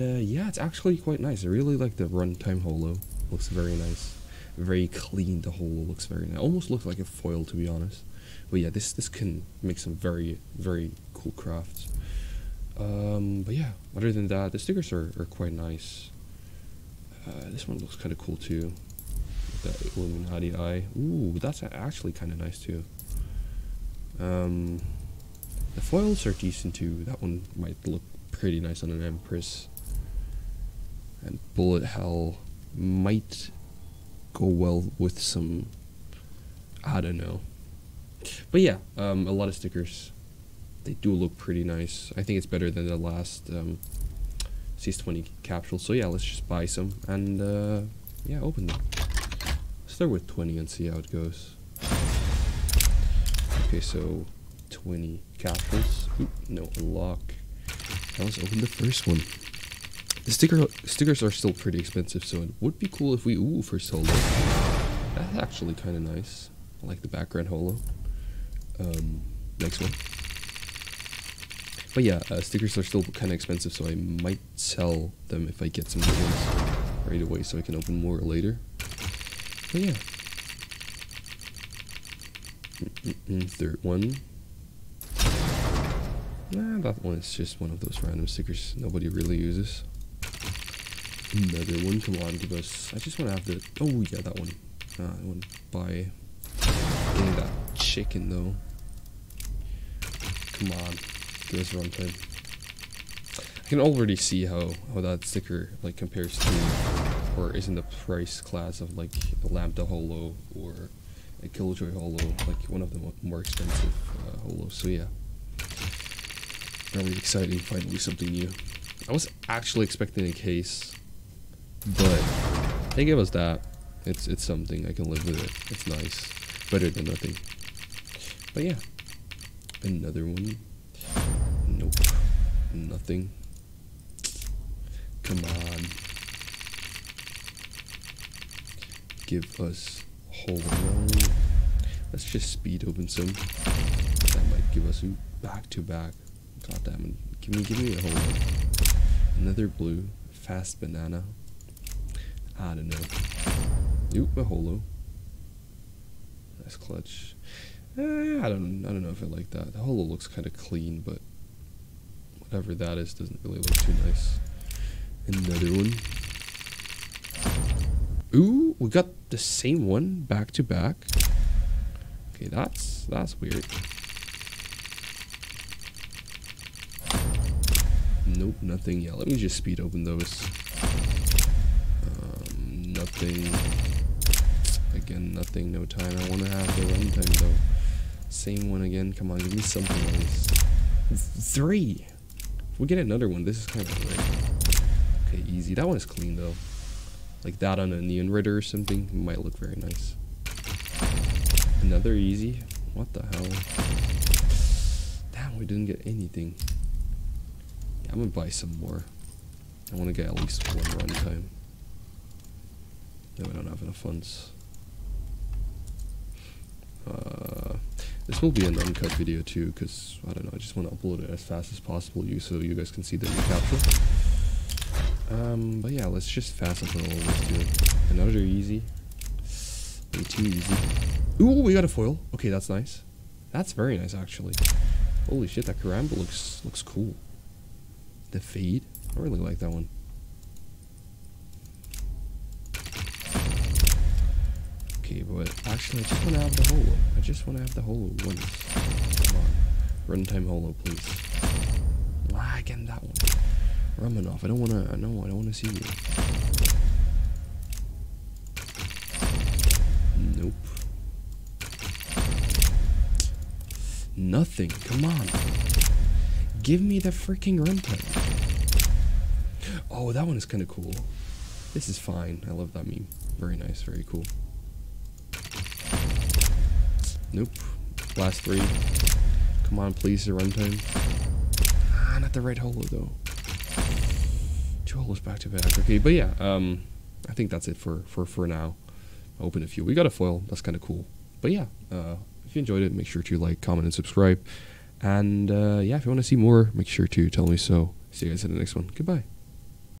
Uh, yeah, it's actually quite nice. I really like the runtime holo. Looks very nice. Very clean, the holo looks very nice. Almost looks like a foil, to be honest. But yeah, this this can make some very, very cool crafts. Um, but yeah, other than that, the stickers are, are quite nice. Uh, this one looks kind of cool too. With Illuminati eye. Ooh, that's actually kind of nice too. Um, the foils are decent too. That one might look pretty nice on an Empress. And Bullet Hell might go well with some. I don't know. But yeah, um, a lot of stickers. They do look pretty nice. I think it's better than the last um, CS20 capsule. So yeah, let's just buy some and uh, yeah, open them. Start with 20 and see how it goes. Okay, so 20 capsules. No unlock. Now let's open the first one. The sticker stickers are still pretty expensive, so it would be cool if we ooh for solo. That's actually kind of nice. I like the background holo. Um, next one. But yeah, uh, stickers are still kind of expensive, so I might sell them if I get some ones right away, so I can open more later. But yeah. Mm -mm third one. Nah, that one is just one of those random stickers nobody really uses. Another one, come on, give us. I just want to have the. Oh yeah, that one. Uh, I want to buy. That chicken though. Come on, give us runtime. I can already see how how that sticker like compares to, or is in the price class of like a Lambda Holo or a Killjoy Holo, like one of the more expensive uh, holos. So yeah, very exciting. Finally, something new. I was actually expecting a case but they give us that. It's it's something I can live with it. It's nice, better than nothing. But yeah, another one. Nope, nothing. Come on, give us hold on. Let's just speed open some. That might give us a back to back. God damn it! Give me give me a hold on. Another blue fast banana. I don't know. Oop, a holo. Nice clutch. Eh, I don't I don't know if I like that. The holo looks kind of clean, but whatever that is doesn't really look too nice. Another one. Ooh, we got the same one back to back. Okay, that's that's weird. Nope, nothing. Yeah, let me just speed open those um, nothing. Again, nothing, no time. I want to have the runtime though. Same one again. Come on, give me something else. Three. If we get another one, this is kind of great. Okay, easy. That one is clean though. Like that on a Neon Ritter or something might look very nice. Another easy. What the hell? Damn, we didn't get anything. I'm gonna buy some more. I want to get at least one runtime. No, we don't have enough funds. Uh, this will be an uncut video too, because, I don't know, I just want to upload it as fast as possible you so you guys can see the new capture. Um, but yeah, let's just fast up all this dude. Another easy. Way too easy. Ooh, we got a foil. Okay, that's nice. That's very nice, actually. Holy shit, that Karamba looks looks cool. The fade. I really like that one. Okay, but actually, I just want to have the holo. I just want to have the holo once. Come on. Runtime holo, please. Again, that one. Romanov, I don't want to, no, I don't want to see you. Nope. Nothing, come on. Give me the freaking runtime. Oh, that one is kind of cool. This is fine. I love that meme. Very nice, very cool. Nope. Last three. Come on, please, the runtime. Ah, not the right holo, though. Two holos back to back. Okay, but yeah, um, I think that's it for, for, for now. I'll open a few. We got a foil. That's kind of cool. But yeah, uh, if you enjoyed it, make sure to like, comment, and subscribe. And uh, yeah, if you want to see more, make sure to tell me so. See you guys in the next one. Goodbye.